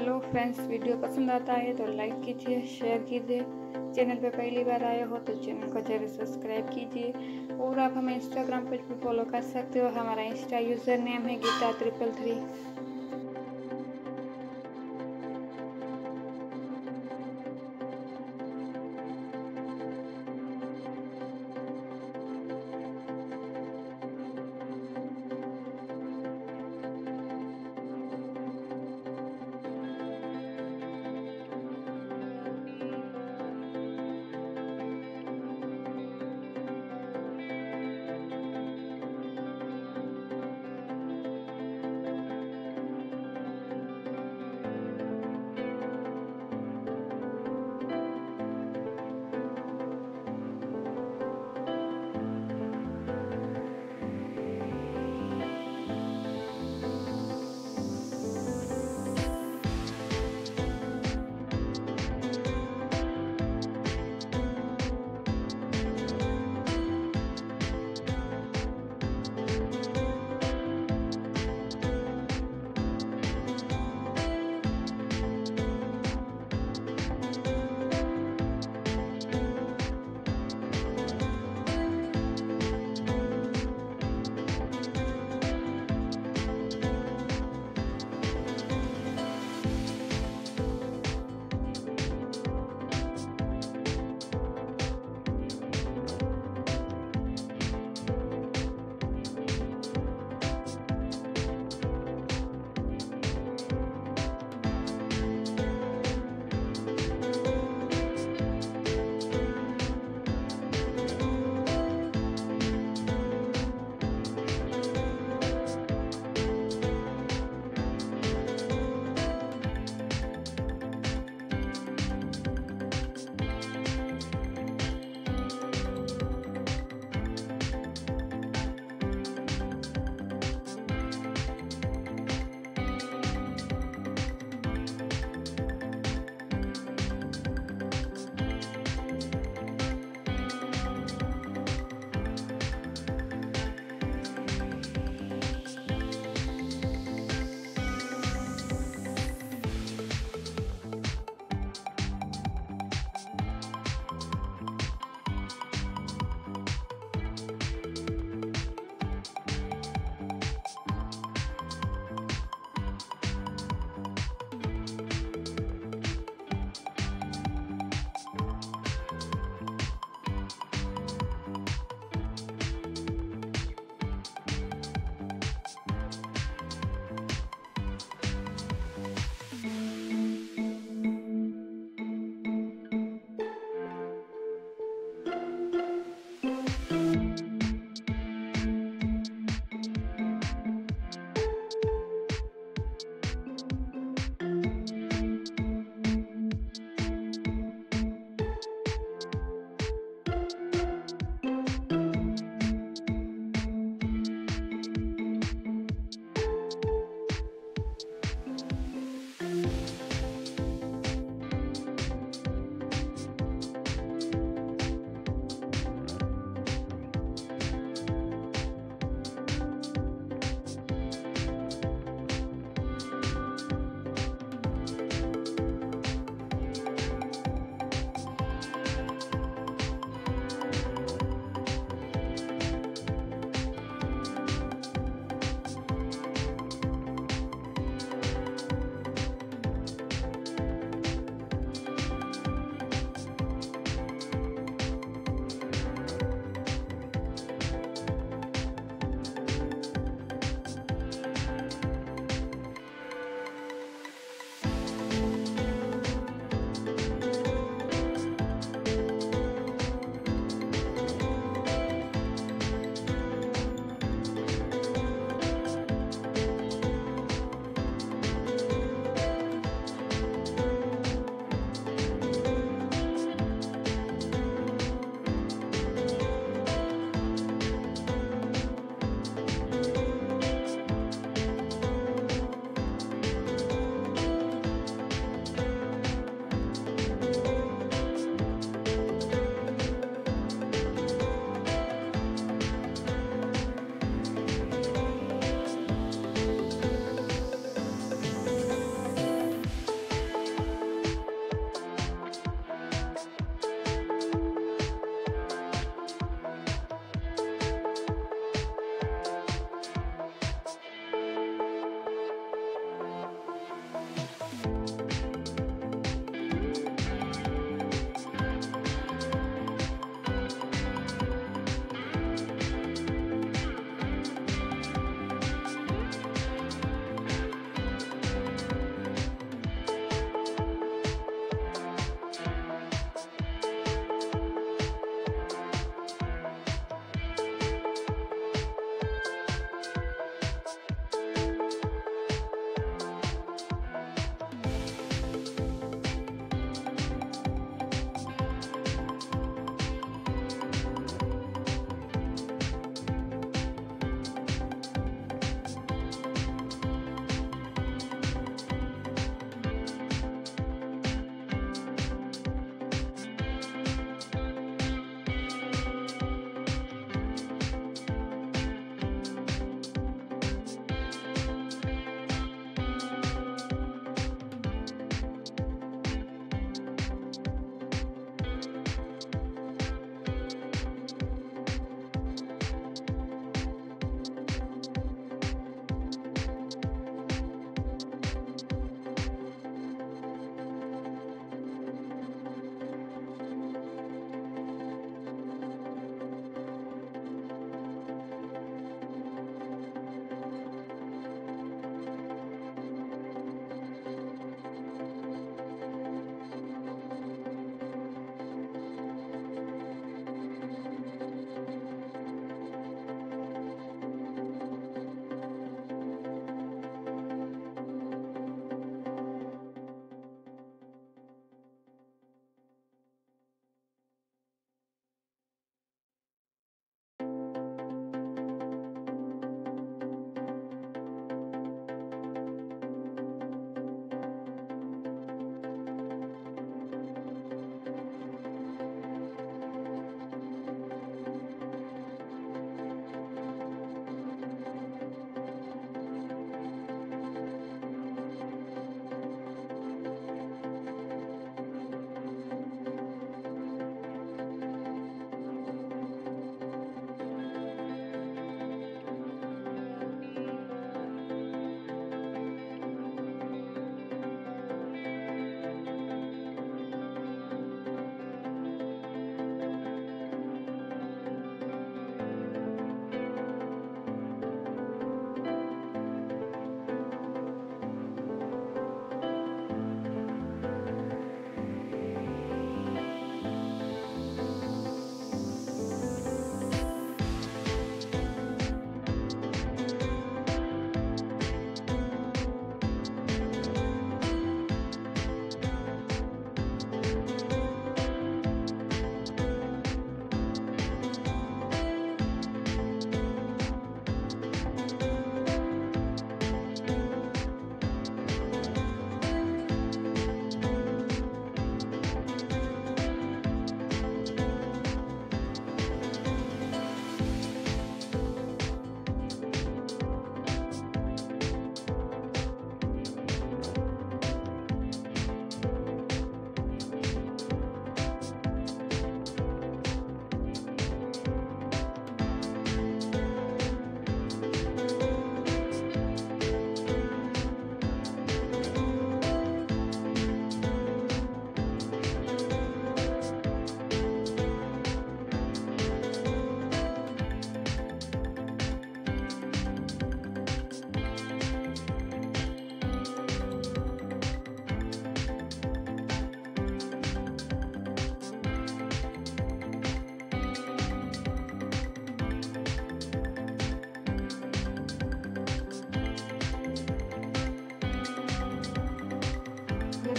Hello friends, video पसंद आता है तो लाइक कीजिए, शेयर कीजिए। चैनल पे पहली बार आए हो तो चैनल को ज़रूर सब्सक्राइब कीजिए। और आप हमें इंस्टाग्राम पेज पर फॉलो कर सकते हो। हमारा इंस्टा यूज़र नेम है गीता ट्रिपल थ्री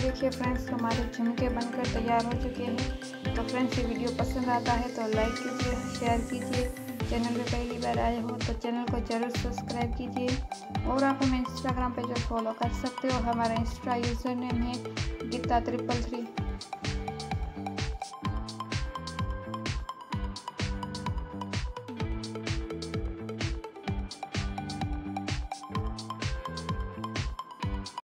देखिए फ्रेंड्स हमारे झुमके बनकर तैयार हो चुके हैं। तो फ्रेंड्स ये वीडियो पसंद आता है तो लाइक कीजिए शेयर कीजिए। चैनल पर पहली बार आए हो तो चैनल को ज़रूर सब्सक्राइब कीजिए। और आप हमें इंस्टाग्राम पे जो फॉलो कर सकते हो, हमारा इंस्टा यूज़र नेम है गीता ट्रिपल थ्री